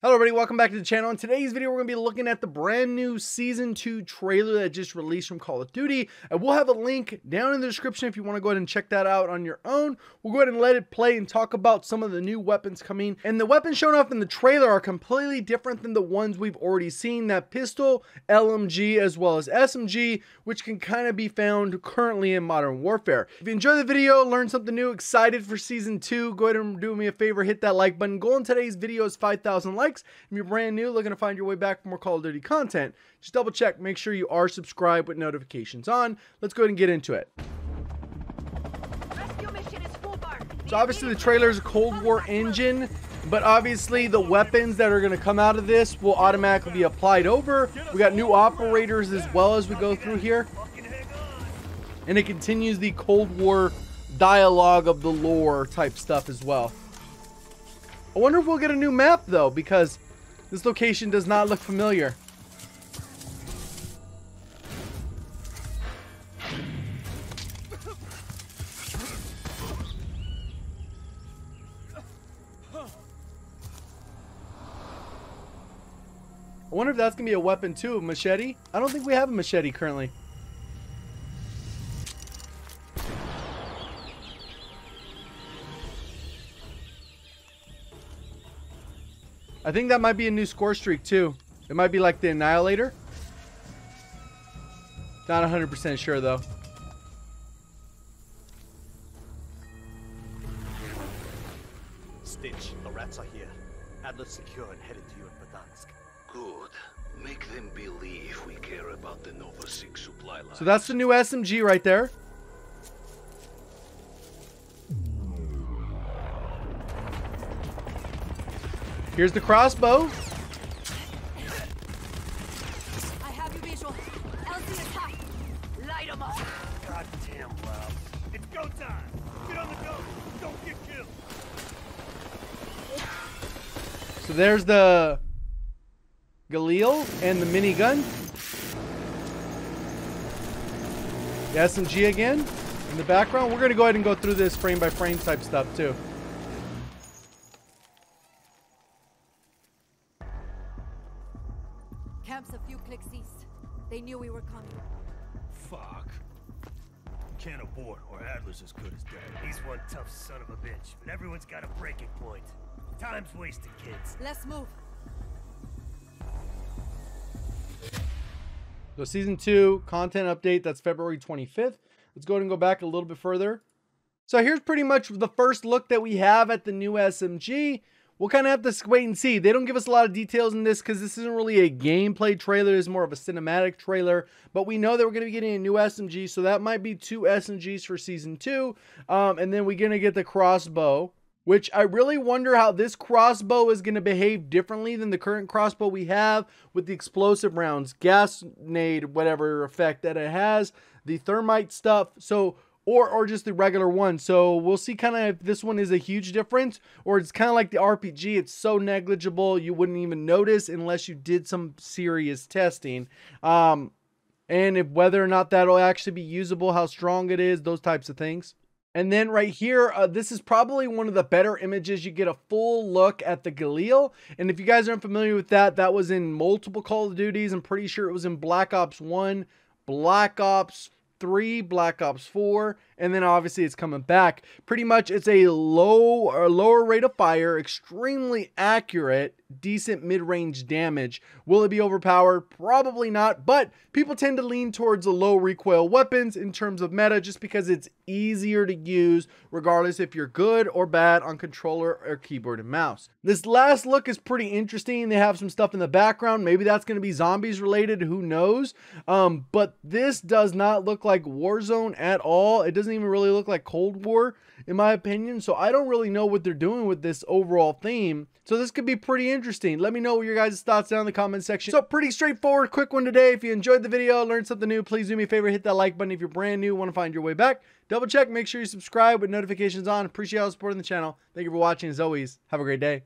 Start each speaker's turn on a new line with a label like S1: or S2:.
S1: Hello everybody, welcome back to the channel. In today's video, we're going to be looking at the brand new Season 2 trailer that just released from Call of Duty. And we'll have a link down in the description if you want to go ahead and check that out on your own. We'll go ahead and let it play and talk about some of the new weapons coming. And the weapons shown off in the trailer are completely different than the ones we've already seen. That pistol, LMG, as well as SMG, which can kind of be found currently in Modern Warfare. If you enjoyed the video, learned something new, excited for Season 2, go ahead and do me a favor, hit that like button. Goal in today's video is 5,000 likes likes. If you're brand new, looking to find your way back for more Call of Duty content, just double check, make sure you are subscribed with notifications on. Let's go ahead and get into it. So obviously the trailer is a Cold War engine, but obviously the weapons that are going to come out of this will automatically be applied over. We got new operators as well as we go through here. And it continues the Cold War dialogue of the lore type stuff as well. I wonder if we'll get a new map, though, because this location does not look familiar. I wonder if that's going to be a weapon, too, a machete? I don't think we have a machete currently. I think that might be a new score streak too. It might be like the Annihilator. Not 100% sure though.
S2: Stitch, the rats are here. Atlas secure and headed to you in Verdansk.
S3: Good. Make them believe we care about the Nova 6 supply line.
S1: So that's the new SMG right there. Here's the crossbow.
S4: I have you visual. LZ attack. Light them up.
S2: God damn, Rob. It's go time. Get on the go. Don't get killed.
S1: So there's the Galil and the minigun. The SMG again in the background. We're going to go ahead and go through this frame by frame type stuff too.
S4: Camp's a few clicks east. They knew we were coming.
S2: Fuck. Can't abort or Adler's as good as dead. He's one tough son of a bitch, but everyone's got a breaking point. Time's wasted, kids.
S4: Let's move.
S1: So season two content update, that's February 25th. Let's go ahead and go back a little bit further. So here's pretty much the first look that we have at the new SMG. We'll kind of have to wait and see. They don't give us a lot of details in this because this isn't really a gameplay trailer. It's more of a cinematic trailer. But we know that we're going to be getting a new SMG. So that might be two SMGs for season two. Um, and then we're going to get the crossbow. Which I really wonder how this crossbow is going to behave differently than the current crossbow we have with the explosive rounds, gas nade, whatever effect that it has, the thermite stuff. So or or just the regular one. So we'll see kind of if this one is a huge difference or it's kind of like the RPG. It's so negligible you wouldn't even notice unless you did some serious testing. Um, and if whether or not that'll actually be usable, how strong it is, those types of things. And then right here, uh, this is probably one of the better images. You get a full look at the Galil. And if you guys aren't familiar with that, that was in multiple Call of Duties. I'm pretty sure it was in Black Ops 1, Black Ops 3, Black Ops 4, and then obviously it's coming back. Pretty much it's a low or lower rate of fire, extremely accurate, decent mid-range damage. Will it be overpowered? Probably not, but people tend to lean towards the low recoil weapons in terms of meta just because it's easier to use regardless if you're good or bad on controller or keyboard and mouse. This last look is pretty interesting. They have some stuff in the background. Maybe that's going to be zombies related, who knows? Um, but this does not look like Warzone at all. It doesn't doesn't even really look like Cold War, in my opinion. So I don't really know what they're doing with this overall theme. So this could be pretty interesting. Let me know your guys' thoughts down in the comment section. So pretty straightforward, quick one today. If you enjoyed the video, learned something new, please do me a favor, hit that like button. If you're brand new, want to find your way back, double check, make sure you subscribe with notifications on. Appreciate all the support on the channel. Thank you for watching. As always, have a great day.